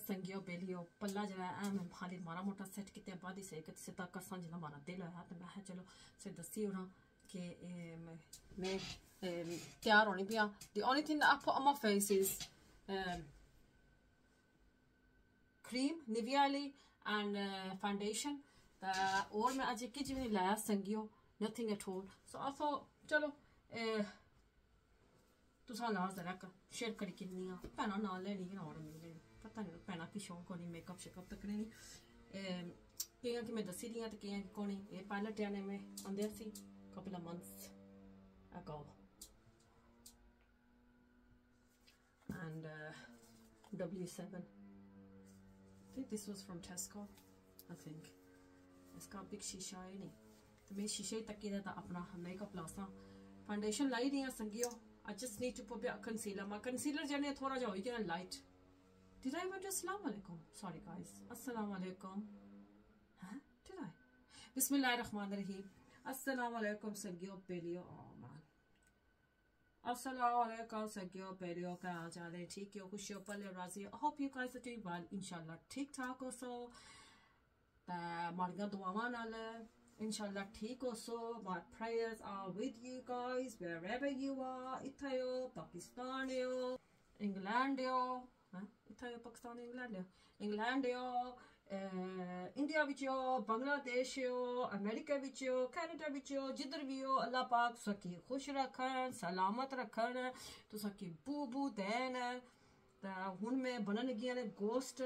सो संगियो बेलियो पल्ला जरा है मैं खाली मारा मोटा सेट किते बाद ही से कि सिता कसा जिला मारा दिल है तो मैं चलो से दसी उड़ा कि मैं त्यार होनी पिया the only thing that I put on my face is um, cream Nivea and uh, foundation the और मैं आज की जीवन लाया संगियो nothing at all so I thought चलो तुसा नाल जरा शेयर करी किन्नी आ भैना नाल लेनी कि नाल मिलनी ਤੁਹਾਨੂੰ ਭੈਣਾ ਕਿ ਸ਼ੌਂਕ ਹੋਣੀ ਮੇਕਅਪ ਸ਼ੇਕਅਪ ਤਕੜੇ ਨਹੀਂ ਕਈਆਂ ਕਿ ਮੈਂ ਦੱਸੀ ਦੀਆਂ ਤੇ ਕਈਆਂ ਕਿ ਕੋਣੀ ਇਹ ਪਾਇਲਟ ਆਨੇ ਮੈਂ ਆਂਦੇ ਸੀ couple of months ago and uh, W7. I think this was from Tesco, I think. इसका बिग शीशा है नहीं तो मैं शीशे तक ही था अपना नहीं का प्लासा फाउंडेशन लाई नहीं संगियो I just need to put concealer my concealer जने थोड़ा जा हो गया light Did I ever do Assalamu Alaikum? Sorry guys. Assalamu Alaikum. Huh? Did I? Bismillahirrahmanirrahim. ar-Rahman ar-Rahim. Assalamu Alaikum Sagyo Pelio. Oh man. Assalamu Alaikum Sagyo Pelio. Kya haal razi? Hope you guys are doing well. Inshallah. Theek thaak ho so. Ta marga duawan naal. Inshallah theek ho so. My prayers are with you guys wherever you are. Ithayo, Pakistan ho, England ho. हो इत्थे हो Pakistan England हो England हो India which हो बांग्लादेश हो America विच हो Canada विच हो जिधर भी हो अल्लाह पाक सकी खुश रखन सलामत रखन तुसा की बू बू देन ते हुन मैं बनन लगी ने गोस्ट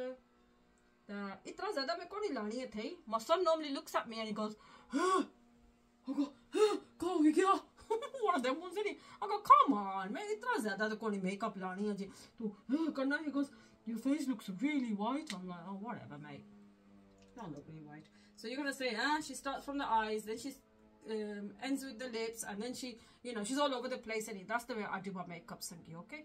इतना ज्यादा मैं को नहीं लानी है थी my son normally looks at me and he goes I go कहाँ हो गया one of them ones in I go come on मैं इतना ज्यादा तो को नहीं मेकअप लानी है जी तू करना he goes your face looks really white I'm like oh whatever mate not look really white so you're gonna say ah she starts from the eyes then she um, ends with the lips and then she you know she's all over the place and that's the way I do my makeup Sangi okay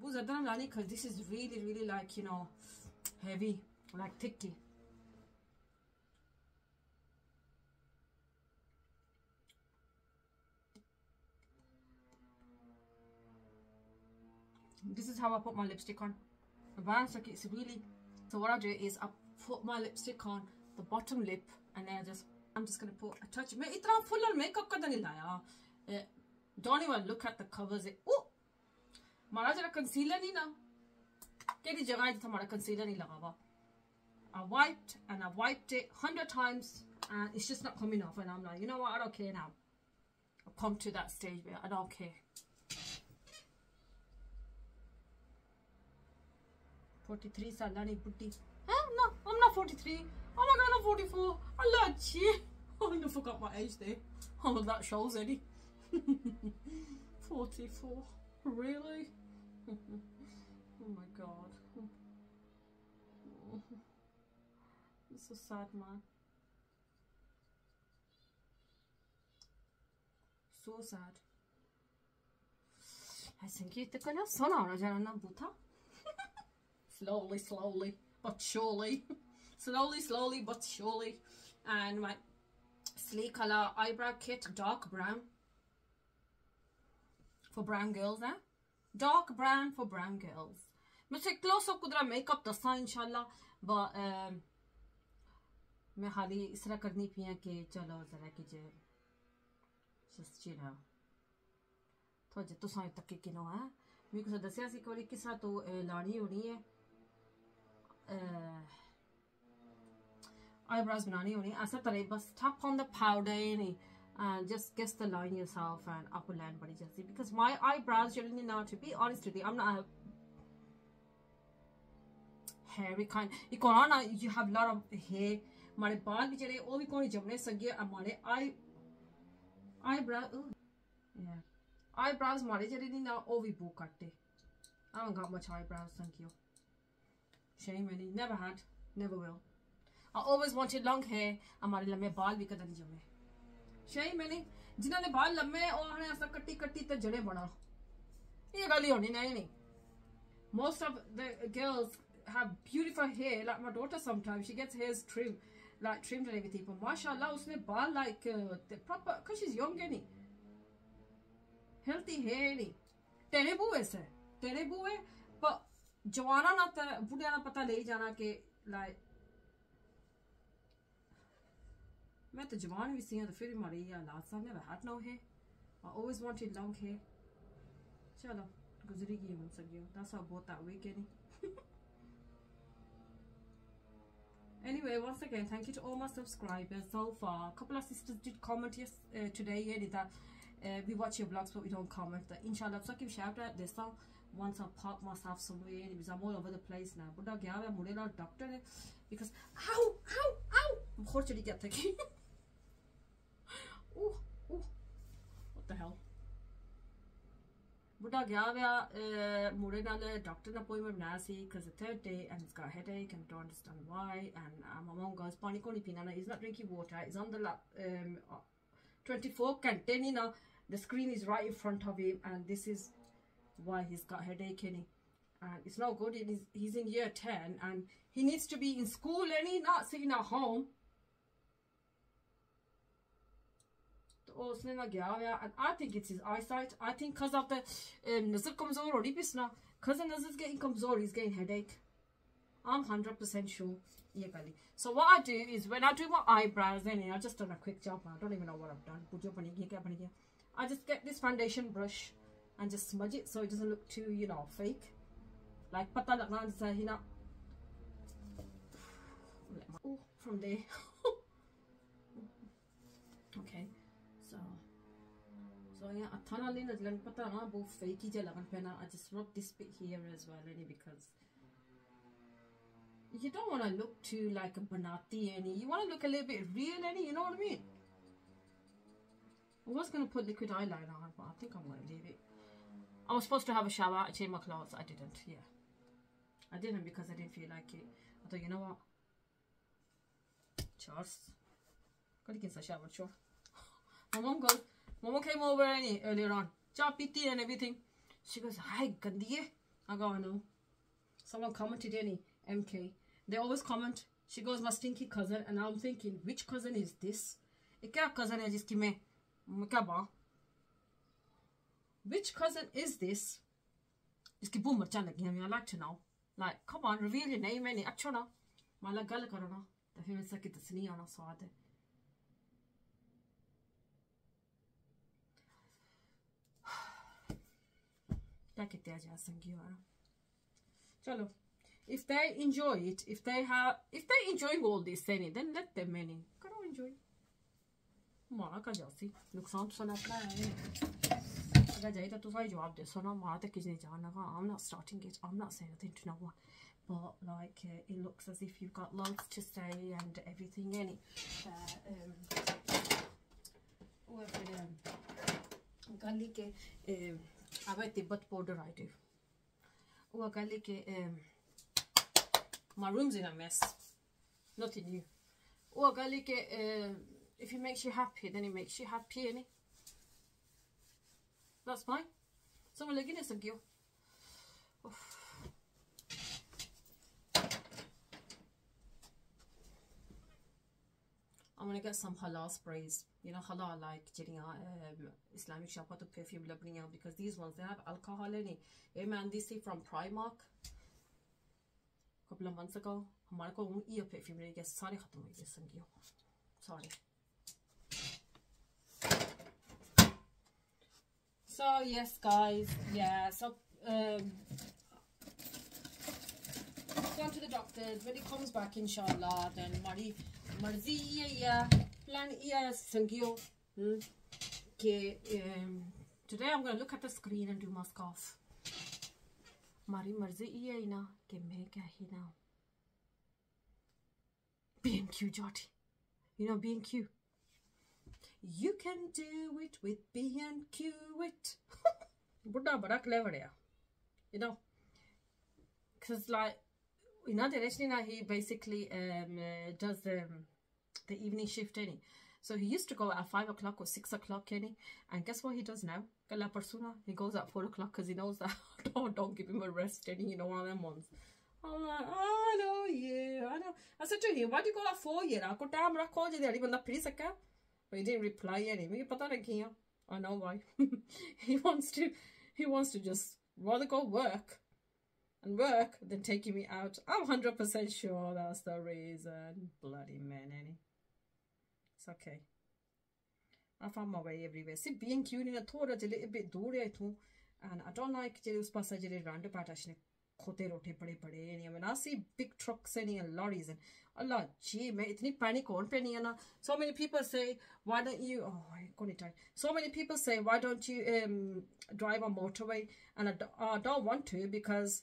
बहुत ज़्यादा ना लानी because this is really really like you know heavy like thicky this is how I put my lipstick on advanced like it's really so what I do is I put my lipstick on the bottom lip and then I just I'm just gonna put a touch मैं इतना full on makeup का नहीं लाया don't even look at the covers it oh मारा जरा concealer नहीं ना केड़ी जगह है जिथे हमारा कंसीलर नहीं लगा हुआ I wiped and I wiped it hundred times and it's just not coming off and I'm like you know what I don't care now I've come to that stage where I don't care 43 salani putti huh? no I'm not 43 oh my god I'm 44 I love you oh I forgot my age there oh that shows any 44 really oh my god. It's so sad, man. So sad. I think you took enough sun on it, buta slowly, slowly, but surely. slowly, slowly, but surely. And my sleek color eyebrow kit, dark brown. For brown girls, eh? dark brown for brown girls मुझसे close up Kudra makeup दसा इंशाल्लाह ब मैं हाली इस तरह करनी पिया कि चलो जरा कि जे जस्ट यू नो तो जे तुसा तक किनो है मैं कुछ दसिया सी कोई किसा तो लानी होनी है आईब्रोज बनानी होनी ऐसा तरह बस टैप ऑन द पाउडर नहीं and just guess the line yourself and upper line body just because my eyebrows generally now to be honest with you I'm not a hairy kind you go on you have a lot of hair my बाल भी चले वो भी कोई जमने सके हमारे आई eyebrow yeah eyebrows मारे चले नहीं ना वो भी बो कट्टे I haven't got much eyebrows thank you shame really never had never will I always wanted long hair हमारे लम्बे बाल भी कदर नहीं जमे शायद मैंने जिन्होंने बाल लम्बे और असा कट्टी कट्टी तो जड़े बना ये गल ही होनी नहीं नहीं most of the girls have beautiful hair like my daughter sometimes she gets hairs trimmed like trimmed and everything but mashallah usne baal like uh, the proper cuz she's young any healthy hair any tere boo aise tere boo hai पर जवाना ना बुढ़िया ना पता ले जाना के like मैं तो जवान भी सी तो फिर मारी या लास्ट साल never had no hair I always wanted long hair चलो गुजरी गई मुझ सकियो that's how I bought that wig any Anyway, once again, thank you to all my subscribers so far. A couple of sisters did comment yes uh, today, yeah, that uh, we watch your vlogs but we don't comment. That inshallah, so give shout out this song once I park myself somewhere because I'm all over the place now. But I gave a mudela doctor because ow, ow, ow. I'm horchely get taking. Ooh, ooh. What the hell? Buddha Gyavya Murinale doctor appointment Nasi because the third day and he's got a headache and don't understand why. And uh, my mom goes, Panikoni Pinana, he's not drinking water, he's on the lap um, 24 canteen, you know, the screen is right in front of him, and this is why he's got headache in and it's not good. He's in year 10 and he needs to be in school and he's not sitting at home. or And I think it's his eyesight. I think because of the, um, Nazir comes over or not because the sight is getting comes he's getting headache. I'm 100% sure. Yeah. So what I do is when I do my eyebrows, then I just done a quick job. I don't even know what I've done. I just get this foundation brush and just smudge it so it doesn't look too, you know, fake. Like, pata lagna sa hina. Oh, from there. okay so so yeah athana lin lan pata na bo fake je lagan pena. I just rub this bit here as well any because you don't want to look too like a banati any. You want to look a little bit real any you know what I mean? I was going to put liquid eyeliner on but I think I'm to leave it. I was supposed to have a shower I changed my clothes I didn't yeah. I didn't because I didn't feel like it. I thought you know what? Charles gotta get a shower sure my mom goes Mama came over any earlier on. Chop piti and everything. She goes, Hi, Gandhi. I go, I know. Someone commented any MK. They always comment. She goes, My stinky cousin. And I'm thinking, which cousin is this? Ikya cousin hai jiski mein kya ba? Which cousin is this? Jiski boom marchan lagi hai. I like to know. Like, come on, reveal your name any. Acho na. Mala gal karo na. Ta fir main saki tasni aana swaad hai. क्या कहते हैं जा संगी वाला चलो if they enjoy it if they have if they enjoying all this any then let them any करो enjoy मारा का जासी नुकसान तो सना अपना है अगर जाए तो तुम जवाब दे सुना मारा तो किसी ने जाना का I'm not starting it I'm not saying anything to no one but like uh, it looks as if you've got loads to say and everything any uh, um, whatever um, गली के um, Ava Tibet powder I do. Oh, I like um, my room's in a mess. Nothing new. Oh, I like uh, if it makes you happy, then it makes you happy, innit? That's fine. So we're looking at some I'm gonna get some halal sprays. You know, halal like um, Islamic shop to perfume labniya because these ones they have alcohol in it. Hey man, this is from Primark. A couple of months ago, हमारे को उन ये perfume ले गया सारे खत्म हो गए संगियों Sorry. so yes guys yeah so um down to the doctor when he comes back inshallah then Marie मर्ज़ी इहा plan here Sangyo hmm? okay, today I'm gonna look at the screen and do my off Mari marzi iya ina ke main kya hi na B&Q Jotty you know B&Q you can do it with B&Q it Buddha bada clever yeah. You know? Cause like you know, he basically um, uh, does um, the evening shift any. So he used to go at 5 o'clock or 6 o'clock any. And guess what he does now? Kala persona, he goes at 4 o'clock because he knows that don't, don't give him a rest any, you know, one of them ones. I'm like, oh, I know, yeah, I know. I said to him, why do you go at 4 yeah? I go time the pretty. But he didn't reply any. Me pata nahi I know why. he wants to he wants to just rather go work and work than taking me out. I'm 100% sure that's the reason. Bloody man, any. It's okay. I found my way everywhere. See, being cute in a tour a little bit door and I don't like to use passage roundabout actually. खोते रोटे बड़े बड़े नहीं when I see big trucks and lorries and Allah gee मैं इतनी panic on पे नहीं है ना so many people say why don't you oh I couldn't die so many people say why don't you um drive a motorway and I, I don't want to because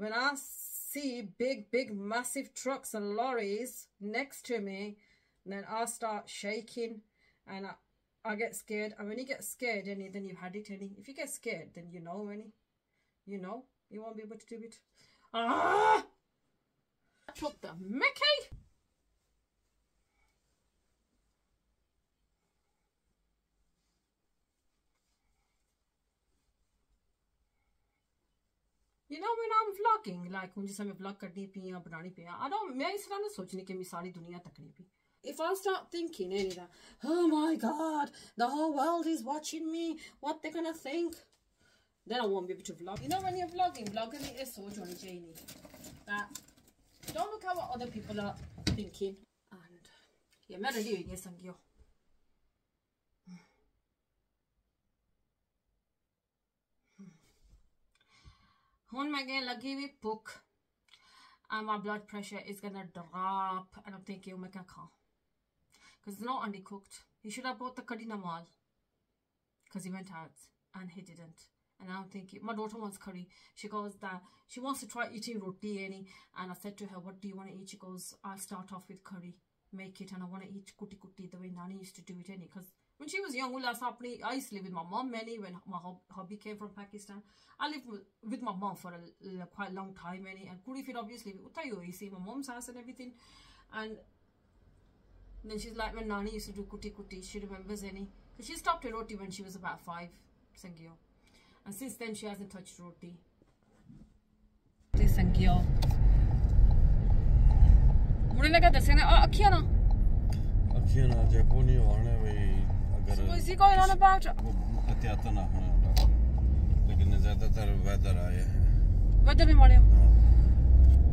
when I see big, big, massive trucks and lorries next to me, then I start shaking and I, I get scared. And when you get scared, any, then you've had it, any. If you get scared, then you know, any. You know, you won't be able to do it. Ah! Took the Mickey! You know when I'm vlogging, like when जिसमें vlog करनी P या बनानी P I don't मैं इस तरह ना सोचनी कि मैं सारी दुनिया तकनी P if I start thinking any that, oh my god, the whole world is watching me, what they're gonna think, then I won't be able to vlog. You know when you're vlogging, vlogging is so Johnny Janie. That don't look at what other people are thinking. And yeah, I'm ready to get Hon mage lagi hui book and my blood pressure is gonna drop and I'm thinking oh my god because it's not only cooked. He should have bought the curry namal because he went out and he didn't. And I'm thinking my daughter wants curry she goes that she wants to try eating roti any and I said to her what do you want to eat? She goes I'll start off with curry make it and I want to eat kuti kuti the way Nani used to do it any because when she was young, I used to live with my mom many when my hobby came from Pakistan. I lived with my mom for a, quite long time many and Kuri fit obviously you see my mom's house and everything. And then she's like when Nani used to do kuti kuti, she remembers any. Because she stopped her roti when she was about five, Sangyo. And since then she hasn't touched roti. Sangyo. 우리네가 대신에 아 아키아나 아키아나 이제 본이 와네 왜 अगर मुझे कोई ना पाँच एहतियात ना होना लेकिन ज़्यादातर वेदर आए हैं। वेदर में मारे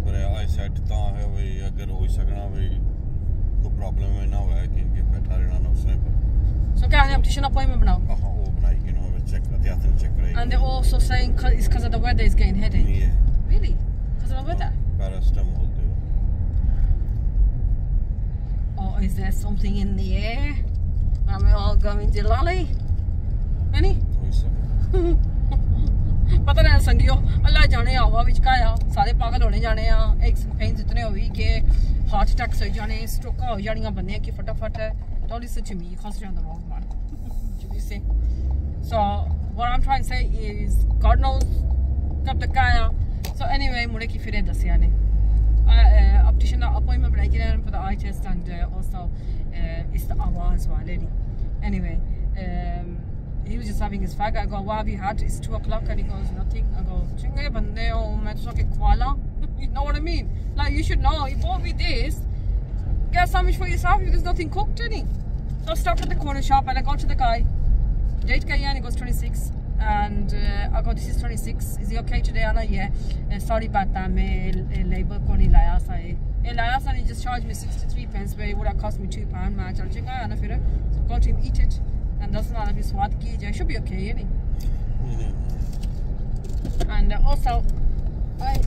पर आई सेट ता है भाई अगर हो सकना भाई कोई प्रॉब्लम है ना होए कि इनके बैठा रहना ना उसने पर सो क्या है ऑप्टिशन अपॉइंटमेंट बनाओ। हाँ वो बनाई कि नो चेक एहतियात ने चेक कराई। And they also saying it's cuz of the weather is getting headache. yeah really? Cuz of the weather? हाँ, paracetamol do Oh, is there something in the air? Are we all going to Lolly? Any? ਪਤਾ ਨਹੀਂ ਸੰਗਿਓ ਅੱਲਾ ਜਾਣੇ ਹਵਾ ਵਿੱਚ ਕਾਇਆ ਸਾਰੇ ਪਾਗਲ ਹੋਣੇ ਜਾਣੇ ਆ ਇੱਕ ਪੇਨਸ ਇਤਨੇ ਹੋਈ ਕਿ ਹਾਰਟ ਅਟੈਕਸ ਹੋ ਜਾਣੇ ਸਟ੍ਰੋਕ ਹੋ ਜਾਣੀਆਂ ਬੰਦੇ ਕਿ ਫਟਾਫਟ don't listen to me you concentrate on the road man you see so what I'm trying to say is God knows ਕਬ ਤੱਕ ਆਇਆ so anyway ਮੁੜੇ ਕੀ ਫਿਰੇ ਦੱਸਿਆ ਨੇ Uh, uh, optician appointment but I get for the eye test and uh, also it's the hour as well really. anyway um, he was just having his fag. I go, what have you had? It's two o'clock. And he goes, nothing. I go. You know what I mean? Like, you should know. He bought me this. Get a sandwich for yourself. There's nothing cooked in it. So I stopped at the corner shop and I go to the guy. Date guy, and he goes, 26 And uh, I go, this is 26. Is he okay today? Anna, yeah. Uh, sorry about that, me labor ko nahi laya sa hai. Eh laya sa he just charged me 63 pence, but it would have cost me 2 pound. Man, chal chinga ana fir. So go to him, eat it. And that's not if it's swat ki jai. Should be okay, any. And uh, also, I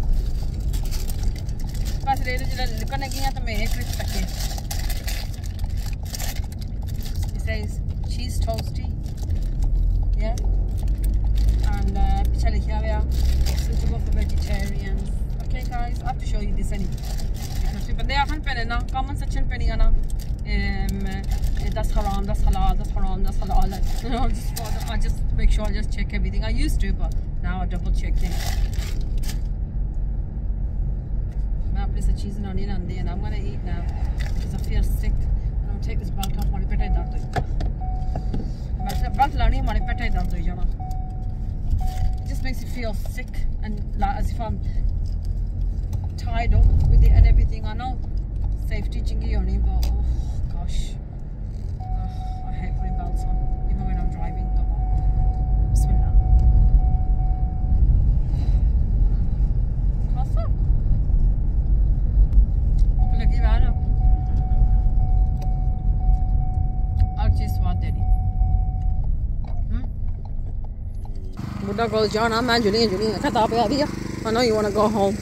bus rail जिला निकलने की तो मैं एक rich तक It says cheese toasty. Yeah. and uh, pichelli caviar, suitable for vegetarians. Okay guys, I have to show you this anyway. Because people, they haven't been in a comment section penny um, uh, that's haram, that's halal, that's haram, that's halal. Just I just make sure I just check everything. I used to, but now I double check it. My place of cheese and onion and then I'm gonna eat now because I feel sick. And I'll take this belt off my pet. I don't do it. Belt, belt, learning my pet. I don't do it. Just makes you feel sick and like as if I'm tied up with it and everything. I know safety chingy only, but. Oh gosh. Oh, I hate putting belts on, बुढ़ा को जाना मैं जुली जुली कहता पे आ I know you want to go home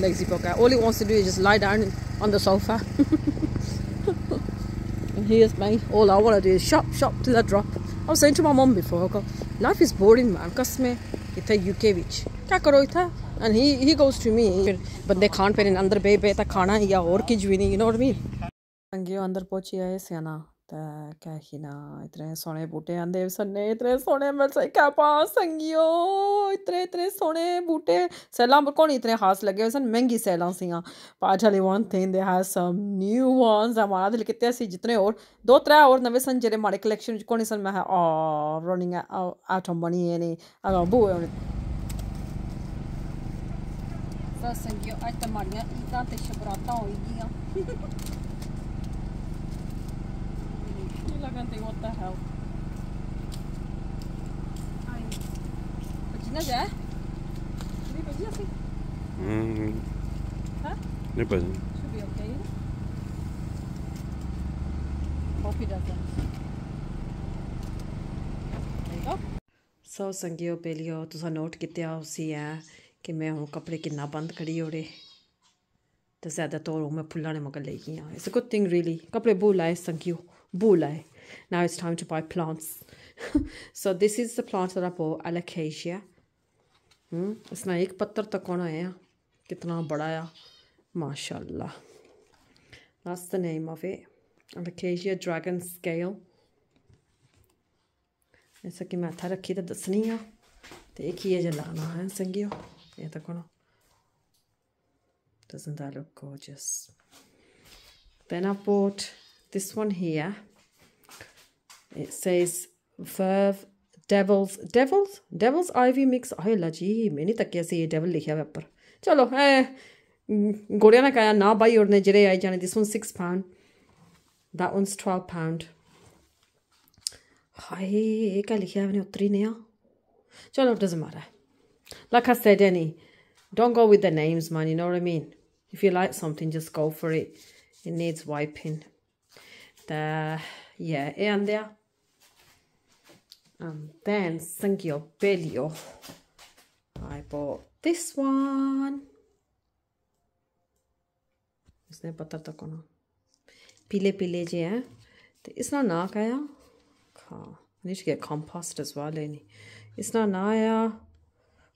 lazy bugger all he wants to do is just lie down on the sofa and here's me all I want to do is shop shop till I drop I was saying to my mom before I go, life is boring man कसमें इतना UK ਵਿੱਚ क्या करो इतना and he he goes to me फिर बंदे खान पीने अंदर बे बे तक खाना या और कुछ भी नहीं you know what I mean अंगियो अंदर पहुँची सियाना ते केह् इतने सोने बूटे आंदे सन्ने, इतने सोह्ने मलसेका पास संगियो, इतने इतने बूटे। बूह्टे पर कोह्नी इतने खास लगे हुए सन, महँगी सैल्लां सियाँ। पर चली one thing they has some new ones हमारा दिल कीते असी जितने होर दो, त्रै और नवे सन जेह्ड़े माड़े कलेक्शन च सन, मैं आ रनिंग आउट ऑफ़ मनी एह् नेईं बूए उ'नें संगियो अज्ज ते माड़ियाँ ईदां ते शबरातां होई गेइयाँ You're gonna think, what the hell? Pagina già? Devi pagina sì? ਹੂੰ Huh? ਨਹੀਂ ਭਾਜੀ Should be okay. Hope he doesn't. There you go. ਸੋ ਸੰਗਿਓ ਪਹਿਲਿਓ ਤੁਸੀਂ ਨੋਟ ਕੀਤਾ ਸੀ ਹੈ ਕਿ ਮੈਂ ਹੁਣ ਕੱਪੜੇ ਕਿੰਨਾ ਬੰਦ ਕਰੀ ਹੋੜੇ ਤੇ ਜ਼ਿਆਦਾ ਤੌਰ ਮੈਂ ਫੁੱਲਾਂ ਨੇ ਮਗਰ ਲਈ ਗਿਆ it's a good thing really ਕੱਪੜੇ ਬੂ ਲਾਏ ਸੰਗਿਓ bulai. Now it's time to buy plants. so this is the plant that I bought, alocasia. Hmm? इसना एक पत्थर तक होना है कितना बड़ा है माशाल्लाह That's the name of it. Alocasia dragon scale. ऐसा कि मैं हथा रखी तो दसनी हाँ तो एक ही जो लाना है संगियो ये तो कौन Doesn't that look gorgeous? Then I bought this one here. It says verve devils devils devils ivy mix ay la ji maine tak kaise ye devil likha hai par chalo eh goriya na kaya na bhai aur ne jere aaye this one's 6 pound that one's 12 pound. Hey, ek likha hai ne utri ne chalo doesn't matter. Like i said any don't go with the names man you know what i mean? If you like something just go for it. It needs wiping. the yeah and there and then Sangyo Belio I bought this one इसने पत्थर तक ना पीले पीले जे हैं तो इसका ना आया हाँ I need to get compost as well any इसका ना आया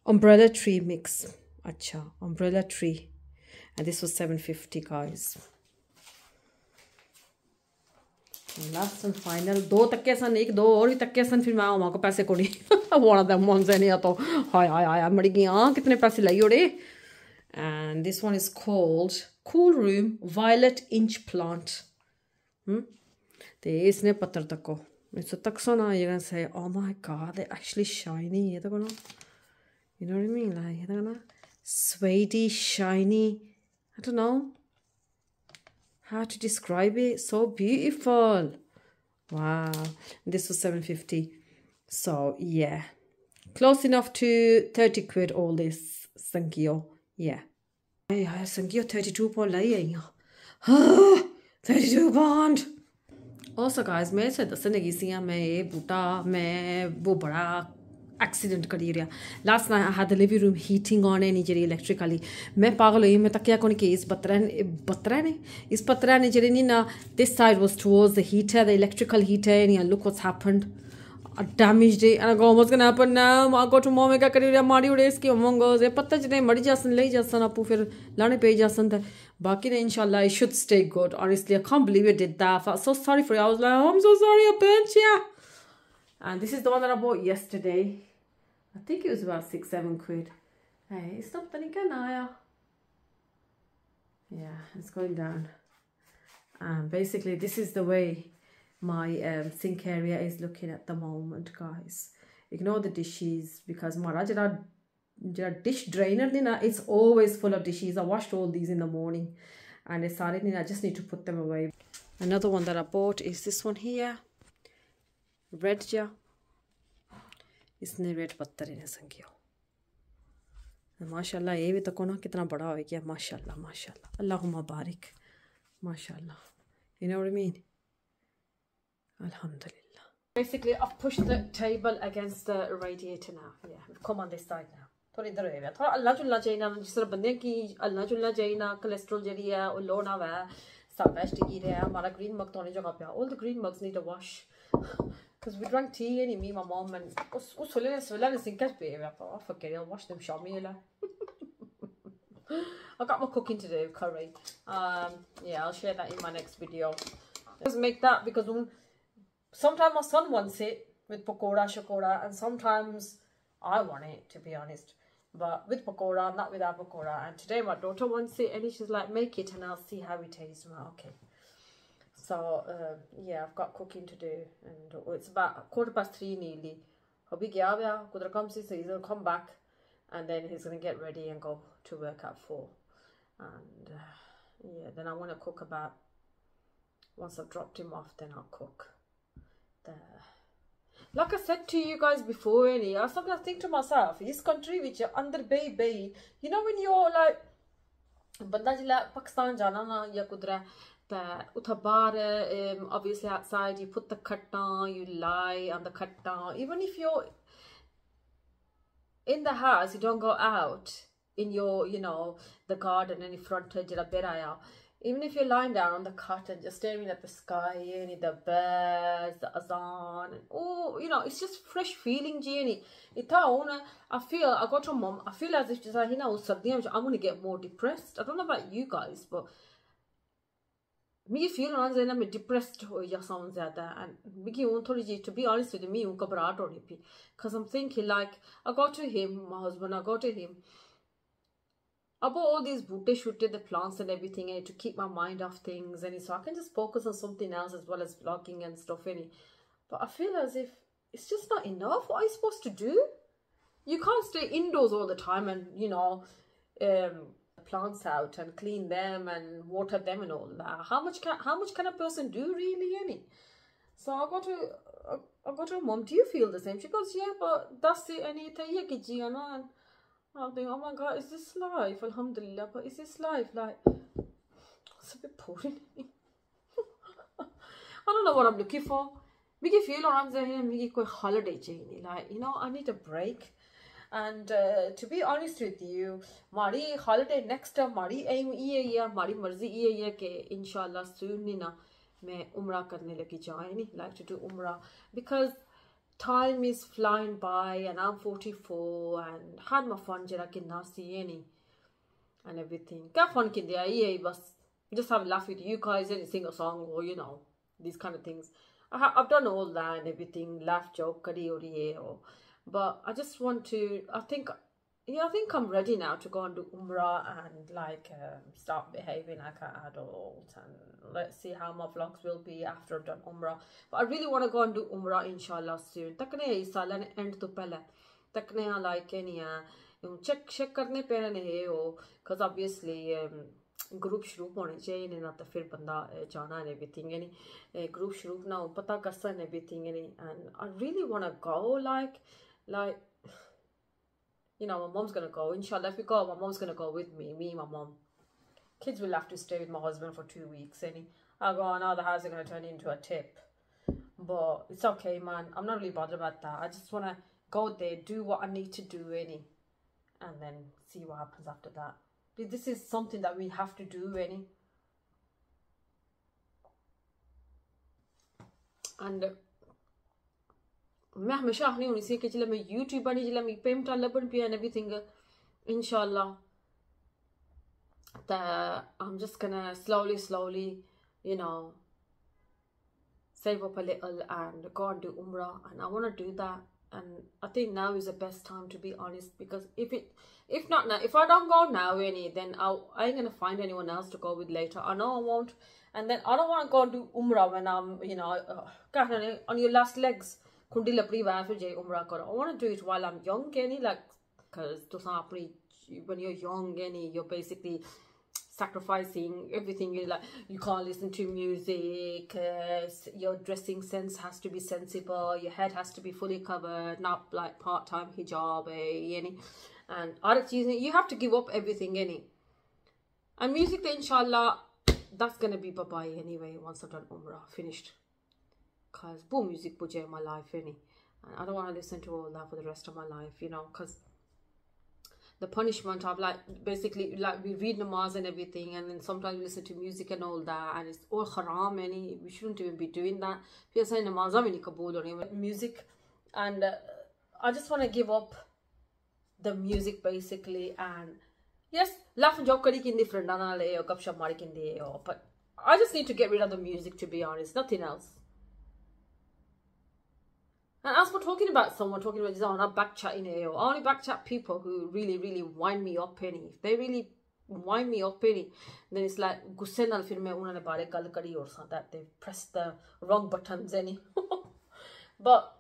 umbrella tree mix अच्छा umbrella tree and this was 750 guys last and final दो तक्के सन एक दो और ही तक्के सन फिर मैं माँ को पैसे कोड़ी वन ऑफ देम वंस नहीं तो हाय हाय हाय मड़ी गई हाँ कितने पैसे लाई ओड़े and this one is called cool room violet inch plant ते इसने पत्थर तको it's a taxona you're gonna say oh my god they're actually shiny ये तो कौन you know what I mean like ये तो कौन suede shiny I don't know how to describe it so beautiful wow this was 750 so yeah close enough to 30 quid all this sankyo yeah yeah sankyo 32 pound lai hai 32 pound also guys मैं इसे दसन लगी सी मैं ये बूटा मैं वो बड़ा accident करी रहा लास्ट ना हाद लिविंग रूम हीटिंग ऑन है जी इलेक्ट्रिक आली मैं पागल हुई, मैं तकिया कौन कि इस पत्र ने बत्रा ने? इस पत्रा ने जी नहीं ना this side was towards the heat है द इलेक्ट्रिकल हीट है नहीं look was happened damage day and go most gonna happen मोमे का करी रहा मारी उड़े इसकी अमंग ये पत्ता जने जासन ले जासन आपू, फिर लाने पे जासन था. बाकी ने इंशाल्लाह I should stay good honestly I can't believe it did that so sorry for I was like I am so sorry uh पेंच या And this is the one that I bought yesterday. I think it was about six, seven quid. Hey, it's not the Naya. Yeah, it's going down. And basically, this is the way my um, sink area is looking at the moment, guys. Ignore the dishes because my Rajara dish drainer, it's always full of dishes. I washed all these in the morning and it's I just need to put them away. Another one that I bought is this one here. Red. इसने red पत्थर इन्हें संगियो माशाल्लाह ये भी तो कोना कितना बड़ा हो गया। माशाल्लाह माशाल्लाह। अल्लाह बारिक। माशाल्लाह। You know what I Basically, I've pushed the table against the radiator now. Yeah, we've come on this side now. थोड़ी इधर होएगा थोड़ा अल्लाह चुलना चाहिए ना जिस तरह बंदे की अल्लाह चुलना चाहिए ना कोलेस्ट्रॉल जरी है वो लो ना वह सब बेस्ट की रहा। है हमारा ग्रीन मग तो होने जगह पे all the green mugs need a wash Because we drank tea anyway, me, my mom, and us, us were us were us in Casby. I thought, oh, forget it, I'll wash them shamila. I got my cooking to do, curry. Um, yeah, I'll share that in my next video. Just make that because um, sometimes my son wants it with pakora, shakora, and sometimes I want it, to be honest. But with pakora, not without pakora. And today my daughter wants it, and she's like, make it, and I'll see how it tastes. I'm like, okay. So uh, yeah, I've got cooking to do, and it's about quarter past three nearly. Hubby gaya kudra comes so he's gonna come back, and then he's gonna get ready and go to work at four. And uh, yeah, then I want to cook about. Once I've dropped him off, then I'll cook the like I said to you guys before, any I sometimes think to myself, this country which you're under bay bay, you know when you're like बंदा जिला पाकिस्तान जाना ना या Kudra that utabare, um, obviously outside you put the khatta, you lie on the khatta. Even if you're in the house, you don't go out in your, you know, the garden in front of Jiraberaya. Even if you're lying down on the curtain just staring at the sky, and the birds, the azan, oh, you know, it's just fresh feeling, Jenny. I feel, I got to mom, I feel as if I'm going to get more depressed. I don't know about you guys, but me feel like I'm depressed or या sounds like that and मिगी हूँ थोड़ी जी to be honest with me हूँ घबराहट होनी P because I'm thinking like I go to him my husband I go to him I bought all these booty shooted the plants and everything and to keep my mind off things and so I can just focus on something else as well as vlogging and stuff any. But I feel as if it's just not enough. What are you supposed to do? You can't stay indoors all the time and you know um, plants out and clean them and water them and all that. How much can how much can a person do really any? So I got to I got to mom. Do you feel the same? She goes, yeah, but that's it. And and I think, oh my god, is this life? Alhamdulillah, but is this life like it's a bit boring? I don't know what I'm looking for. You feel saying make a holiday Janie. Like, you know, I need a break. And uh, to be honest with you, mari holiday next time mari aim ye ye mari marzi ye ye ke inshallah soon ni na main umrah karne lagi jaani like to do umrah because time is flying by and I'm 44 and had my fun jera ki nasi any and everything. Ka fun kin dia ye bas just have a laugh with you guys and sing a song or you know these kind of things. I have, done all that and everything, laugh, joke, kari or or but I just want to I think yeah, I think I'm ready now to go and do Umrah and like um, start behaving like an adult and let's see how my vlogs will be after I've done Umrah. But I really want to go and do Umrah inshallah soon. तकने इस साल ने end तो पहले तकने यहाँ like नहीं है check check करने पे नहीं हो because obviously um, ग्रुप शुरू होने चाहिए ना तो फिर बंदा जाना है everything यानी ग्रुप शुरू ना हो पता कर सकते everything यानी and I really want to go like like you know, my mom's gonna go. Inshallah, if we go, my mom's gonna go with me, me and my mom. Kids will have to stay with my husband for two weeks. And I'll go, oh, now the house is gonna turn into a tip. But it's okay, man. I'm not really bothered about that. I just wanna go there, do what I need to do, any, and then see what happens after that. This is something that we have to do, any. And मैं हमेशा आखनी होनी सी कि जिसलै मैं YouTube बनी जिसलै मिगी पेमेंटां लब्भन पियां and everything inshallah that I'm just gonna slowly slowly you know save up a little and go and do umrah and I want to do that and I think now is the best time to be honest because if it if not now if I don't go now any then I'll, I ain't gonna find anyone else to go with later I know I won't and then I don't want to go and do umrah when I'm you know uh, on your last legs कुंडी लपड़ी वै फिर जाई उमरा करो I want to do it while I'm young any like because तुसां अपनी when you're young any you're basically sacrificing everything you like you can't listen to music uh, your dressing sense has to be sensible your head has to be fully covered not like part-time hijab eh, any and other cheese you have to give up everything any and music inshallah that's gonna be bye bye anyway once I've done umrah finished because boom music in my life any and I don't want to listen to all that for the rest of my life you know because the punishment of like basically like we read namaz and everything and then sometimes we listen to music and all that and it's all haram any we shouldn't even be doing that. Say namaz music and uh, I just want to give up the music basically and yes laugh and joke kindi friend or but I just need to get rid of the music to be honest nothing else and as we're talking about someone talking about this, I'm not back chatting here. I only back chat people who really, really wind me up penny. If they really wind me up penny, then it's like गुस्से नाल फिर मैं उन्होंने बारे गल करी और सा that they pressed the wrong buttons any. but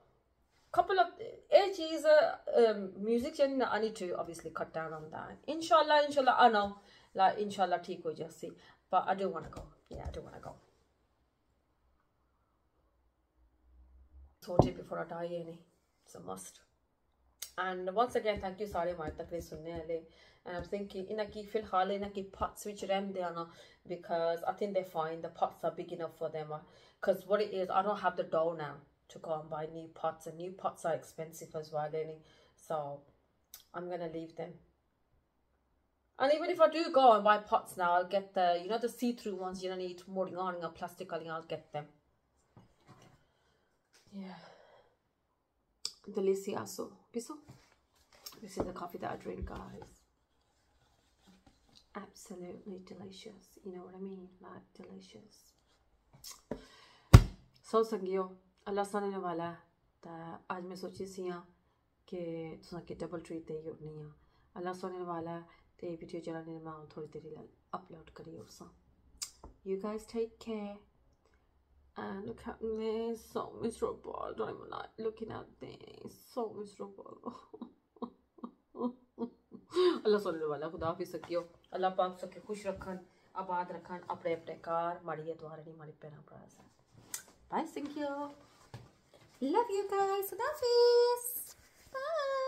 couple of age is um, music channel I need to obviously cut down on that. Inshallah, inshallah, I know like inshallah ठीक हो जासी. But I do want to go. Yeah, I do want to go. Sorted before I die any. It's a must. And once again, thank you sorry my takre sunne wale. And I'm thinking in a ki filhal in a ki pots which rem they are because I think they're fine. The pots are big enough for them. Because what it is, I don't have the dough now to go and buy new pots, and new pots are expensive as well, any. So I'm gonna leave them. And even if I do go and buy pots now, I'll get the you know the see-through ones you don't need more on a plastic I'll get them yeah. Delicioso piso this is the coffee that i drink guys. Absolutely delicious. You know what i mean? Like delicious. So ਸੰਗਿਓ ਅੱਲਾ ਸਾਨੇ ਨੇ ਵਾਲਾ ਤਾਂ ਅੱਜ ਮੈਂ ਸੋਚੀ ਸੀ ਆ ਕਿ ਤੁਸੀਂ ਕਿ ਡਬਲ ਟ੍ਰੀਟ ਤੇ ਹੀ ਹੋਣੀ ਆ ਅੱਲਾ ਸਾਨੇ ਨੇ ਵਾਲਾ ਤੇ ਵੀਡੀਓ ਚਲਾਣੇ ਮੈਂ ਥੋੜੀ ਦੇਰ ਲਈ upload And look at me, so miserable. I don't even like looking at this. So miserable. अल्लाह सुनने वाला खुदा हाफिज सकियो अल्लाह पाक सके खुश रखन आबाद रखन अपने अपने कार माड़ी द्वारा नहीं माड़ी पैरा पड़ा सा bye thank you love you guys खुदा हाफिज बाय